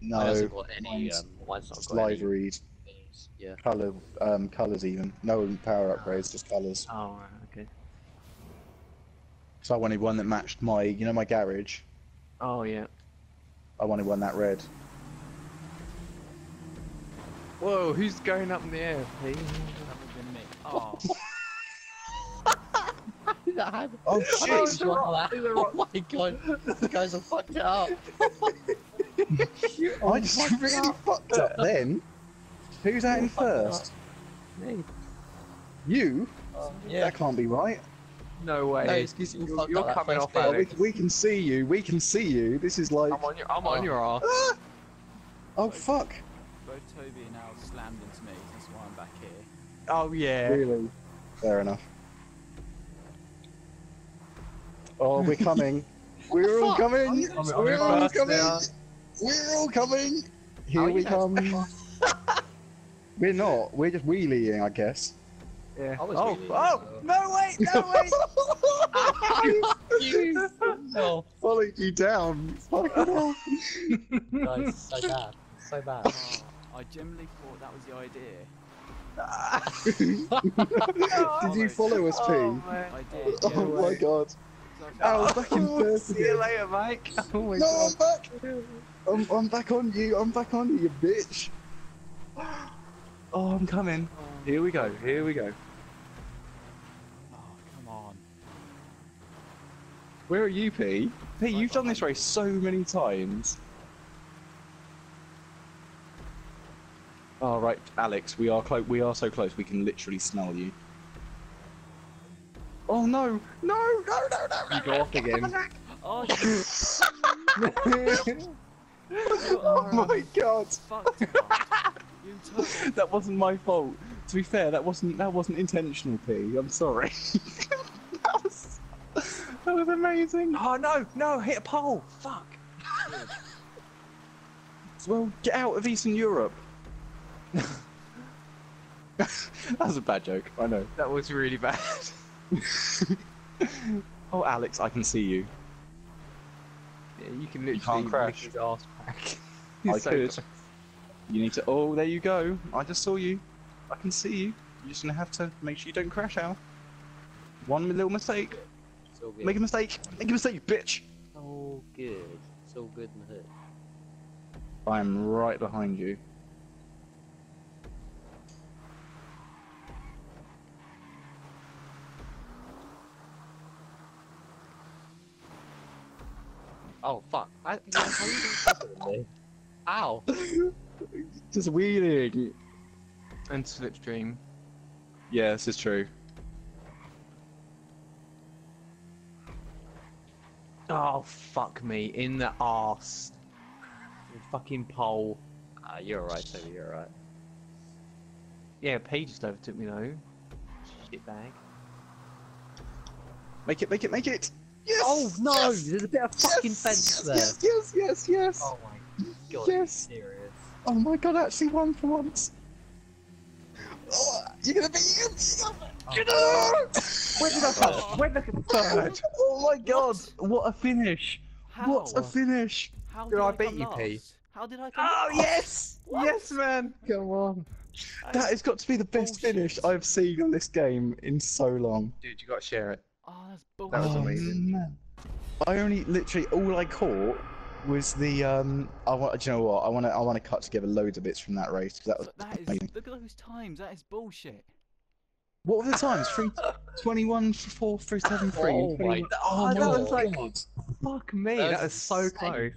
No, Mine hasn't got any. mine's- Um, mine's not it's got live any. read, Yeah. color, um, colors even. No power upgrades, just colors. Oh, right, okay. So I wanted one that matched my, you know, my garage. Oh, yeah. I wanted one that red. Whoa, who's going up in the air, Pete? That would have been me. Oh, Oh Shit! shit! Oh my god! You guys have fucked it up. I just really fucked up then. Who's out in first? Me. You? Uh, yeah. That can't be right. No way. No, excuse me. You're- you're up that coming off, bit. Oh, we, we can see you. We can see you. This is like. I'm on your, I'm on Oh. your ah! ass. Oh fuck! both Toby and Al slammed into me. That's why I'm back here. Oh, yeah. Really? Fair enough. Oh, we're coming. We're all coming. I'm- I'm We're all first coming. Now. We're all coming. Here Oh, we come. We're not. We're just wheeling, I guess. Yeah. I was Oh, really- oh, no, wait, no, wait. no. Followed you down. Fucking hell. Guys, so bad. So bad. Oh, I generally thought that was the idea. Did you oh, follow us, oh, P? Oh. I did. Oh, oh my god. So- Oh, back in first oh, See you later, Mike. Oh my No, god. I'm back. I'm, I'm back on you. I'm back on you, you bitch. Oh, I'm coming. Here we go. Here we go. Oh, come on. Where are you, P? P, you've done this race so many times. Oh right, Alex, we are close. We are so close. We can literally smell you. Oh no! No! No! No! No! You go off again. Oh, Oh my god! fucked up. You took That wasn't my fault. To be fair, that wasn't that wasn't intentional, P. I'm sorry. that was that was amazing. Oh, no, no, hit a pole. Fuck. Well, get out of Eastern Europe. that was a bad joke. I know. That was really bad. oh, Alex, I can see you. Yeah, you can literally can't crash. his ass back. I so could. close. You need to. Oh, there you go. I just saw you. I can see you. You're just gonna have to make sure you don't crash out. One little mistake. Make a mistake. Make a mistake, you bitch. so good. It's all good in the hood. I'm right behind you. Oh fuck! I, yeah, how are you doing faster than me? Ow! Just wheeling. And slipstream. Yeah, this is true. Oh, fuck me. In the arse. Fucking pole. Ah, you're alright, Toby. You're alright. Yeah, P just overtook me though. Shitbag. Make it. Make it. Make it. Yes. Oh no! Yes! There's a bit of fucking yes! fence there. Yes. Yes. Yes. Yes. Oh my god! Yes. Serious? Oh my god! I Actually, won for once. Oh, you're gonna be. You're gonna, Oh. Where did I come? Where did I third? Oh my oh god! What a finish! How? What a finish! How Did did I I, beat you, last? P? How did I come Oh, last? yes! Yes, man! Come on. That That is- has got to be the best bullshit. finish I've seen on this game in so long. Dude, you gotta share it. Oh, that's bullshit. That was Oh, amazing. man. I only literally all I caught was the um. I want. Do you know what? I want to. I want to cut together loads of bits from that race because that was But that is. amazing. Look at those times. That is bullshit. What were the times? Three, 21 for four, three, seven, three. Oh my- 21 Oh, that was like- god. Fuck me, That that was so insane. close.